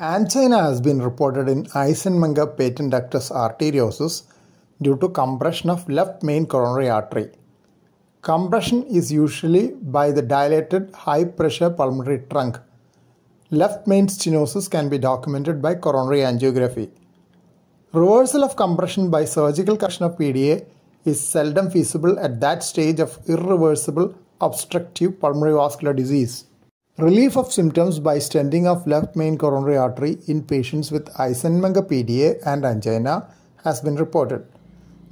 Angina has been reported in Eisenmenger patent ductus arteriosus due to compression of left main coronary artery. Compression is usually by the dilated high pressure pulmonary trunk. Left main stenosis can be documented by coronary angiography. Reversal of compression by surgical correction of PDA is seldom feasible at that stage of irreversible obstructive pulmonary vascular disease. Relief of symptoms by stenting of left main coronary artery in patients with Eisenmenger PDA and angina has been reported.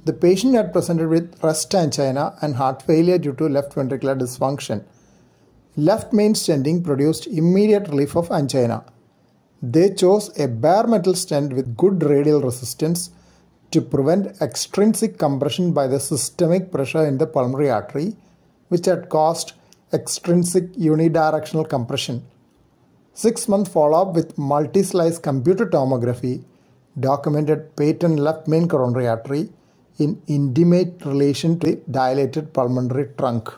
The patient had presented with rest angina and heart failure due to left ventricular dysfunction. Left main stenting produced immediate relief of angina. They chose a bare metal stent with good radial resistance to prevent extrinsic compression by the systemic pressure in the pulmonary artery, which had caused extrinsic unidirectional compression. Six month follow up with multi slice computer tomography documented patent left main coronary artery in intimate relation to dilated pulmonary trunk.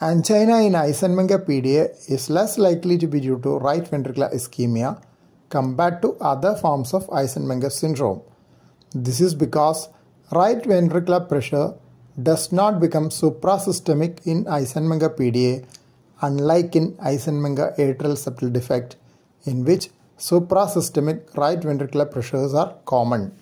Angina in Eisenmenger PDA is less likely to be due to right ventricular ischemia compared to other forms of Eisenmenger syndrome. This is because right ventricular pressure does not become suprasystemic in Eisenmenger PDA unlike in Eisenmenger atrial septal defect in which suprasystemic right ventricular pressures are common.